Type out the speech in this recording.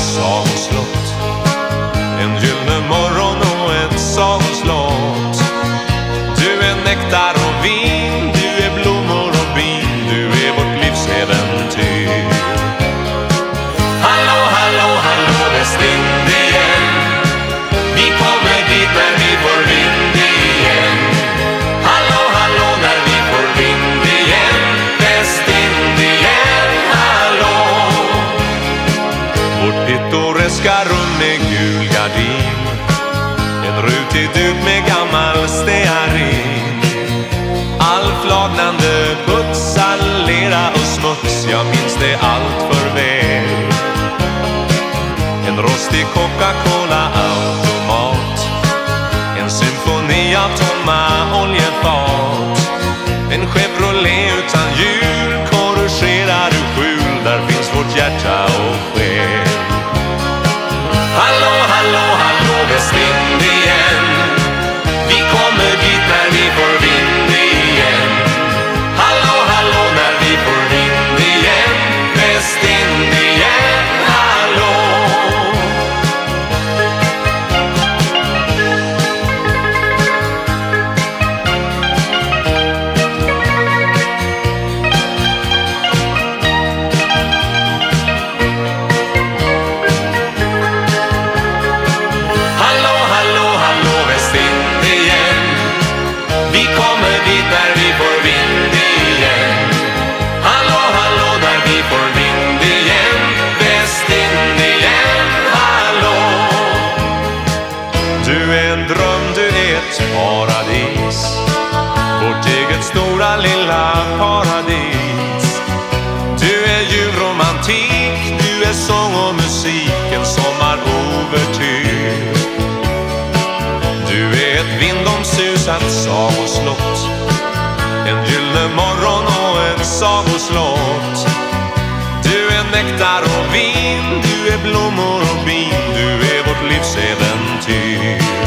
songs look. Ett kokarum med gul gardin, En rutig duk med gammal stearin. All flagnande puts, all lera och smuts, jag minns det allt för väl. En rostig Coca-Cola-automat. En symfoni av tomma oljefat. En Chevrolet vilken En sommarovertyr Du är ett vindomsusat sagoslott En gyllene morgon och ett sagoslott Du är nektar och vin, du är blommor och bin Du är vårt livs äventyr.